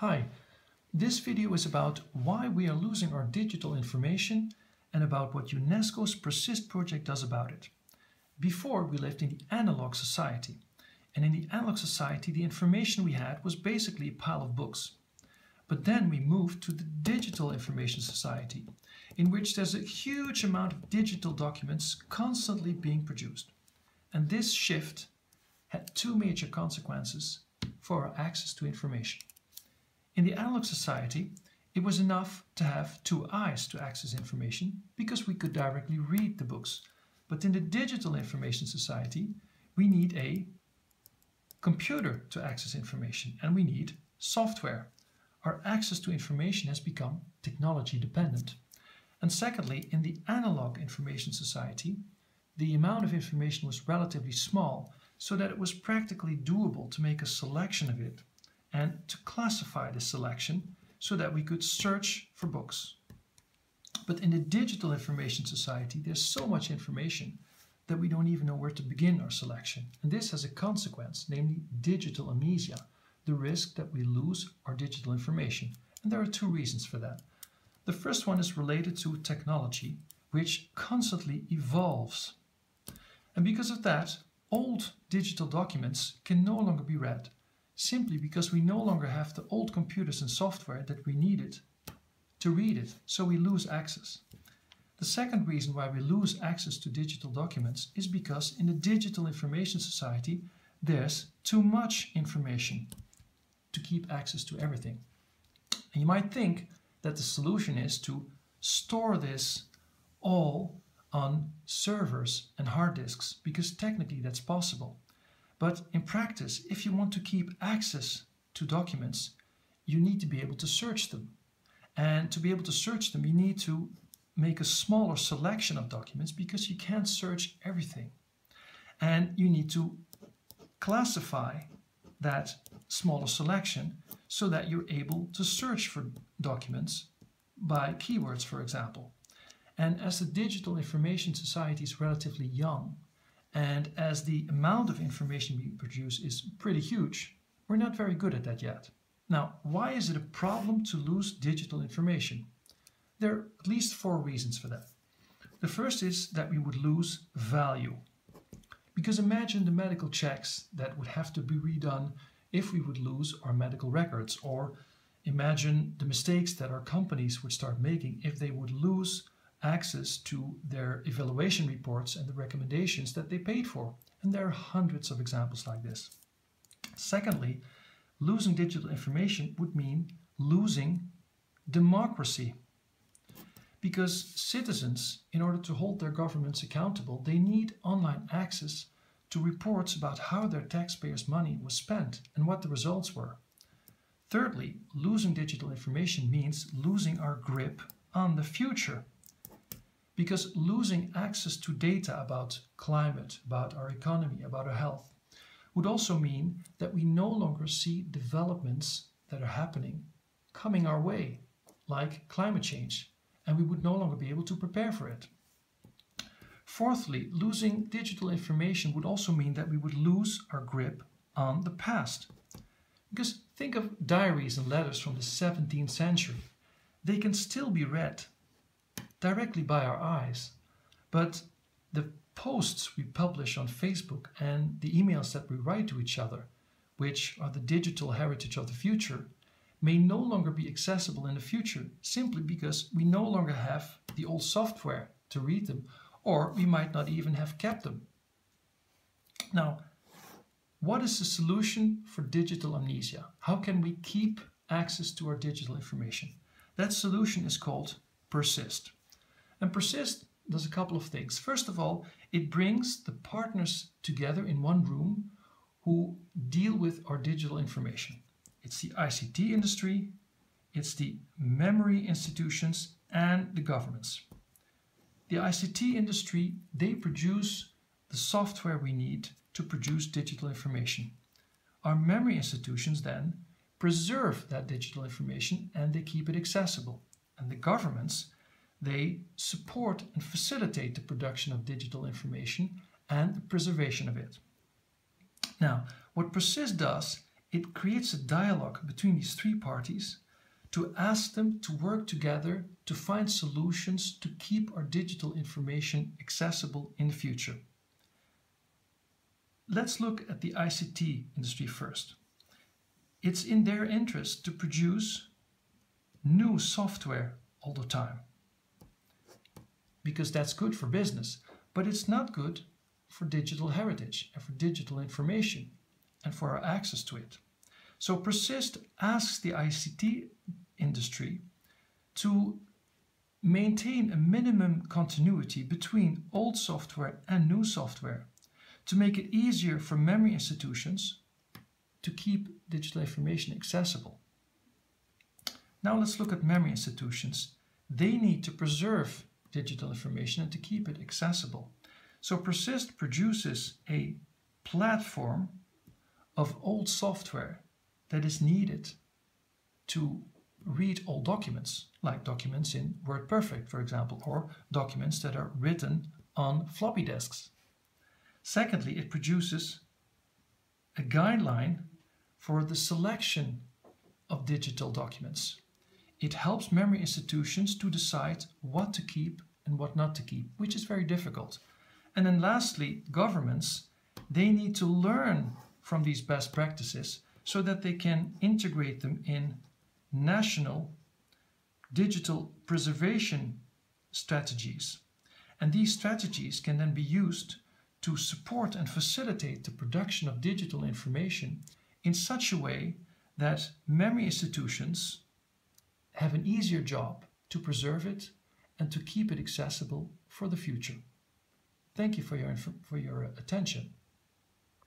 Hi, this video is about why we are losing our digital information and about what UNESCO's PERSIST project does about it. Before we lived in the analog society, and in the analog society the information we had was basically a pile of books. But then we moved to the digital information society, in which there's a huge amount of digital documents constantly being produced. And this shift had two major consequences for our access to information. In the analog society, it was enough to have two eyes to access information because we could directly read the books. But in the digital information society, we need a computer to access information and we need software. Our access to information has become technology dependent. And secondly, in the analog information society, the amount of information was relatively small so that it was practically doable to make a selection of it and to classify the selection so that we could search for books. But in the digital information society, there's so much information that we don't even know where to begin our selection. And this has a consequence, namely digital amnesia, the risk that we lose our digital information. And there are two reasons for that. The first one is related to technology, which constantly evolves. And because of that, old digital documents can no longer be read, simply because we no longer have the old computers and software that we needed to read it, so we lose access. The second reason why we lose access to digital documents is because in the digital information society there's too much information to keep access to everything. And you might think that the solution is to store this all on servers and hard disks because technically that's possible. But in practice, if you want to keep access to documents, you need to be able to search them. And to be able to search them, you need to make a smaller selection of documents because you can't search everything. And you need to classify that smaller selection so that you're able to search for documents by keywords, for example. And as the digital information society is relatively young, and as the amount of information we produce is pretty huge, we're not very good at that yet. Now, why is it a problem to lose digital information? There are at least four reasons for that. The first is that we would lose value. Because imagine the medical checks that would have to be redone if we would lose our medical records, or imagine the mistakes that our companies would start making if they would lose access to their evaluation reports and the recommendations that they paid for. And there are hundreds of examples like this. Secondly, losing digital information would mean losing democracy. Because citizens, in order to hold their governments accountable, they need online access to reports about how their taxpayers' money was spent and what the results were. Thirdly, losing digital information means losing our grip on the future because losing access to data about climate, about our economy, about our health would also mean that we no longer see developments that are happening coming our way, like climate change, and we would no longer be able to prepare for it. Fourthly, losing digital information would also mean that we would lose our grip on the past. Because think of diaries and letters from the 17th century. They can still be read directly by our eyes. But the posts we publish on Facebook and the emails that we write to each other, which are the digital heritage of the future, may no longer be accessible in the future simply because we no longer have the old software to read them, or we might not even have kept them. Now, what is the solution for digital amnesia? How can we keep access to our digital information? That solution is called PERSIST. And persist does a couple of things. First of all, it brings the partners together in one room who deal with our digital information. It's the ICT industry, it's the memory institutions, and the governments. The ICT industry, they produce the software we need to produce digital information. Our memory institutions then preserve that digital information and they keep it accessible. And the governments, they support and facilitate the production of digital information and the preservation of it. Now, what PERSIST does it creates a dialogue between these three parties to ask them to work together to find solutions to keep our digital information accessible in the future. Let's look at the ICT industry first. It's in their interest to produce new software all the time because that's good for business, but it's not good for digital heritage and for digital information and for our access to it. So Persist asks the ICT industry to maintain a minimum continuity between old software and new software to make it easier for memory institutions to keep digital information accessible. Now let's look at memory institutions. They need to preserve digital information and to keep it accessible. So Persist produces a platform of old software that is needed to read old documents, like documents in WordPerfect, for example, or documents that are written on floppy disks. Secondly, it produces a guideline for the selection of digital documents. It helps memory institutions to decide what to keep and what not to keep, which is very difficult. And then lastly, governments, they need to learn from these best practices so that they can integrate them in national digital preservation strategies. And these strategies can then be used to support and facilitate the production of digital information in such a way that memory institutions have an easier job to preserve it and to keep it accessible for the future. Thank you for your, for your attention.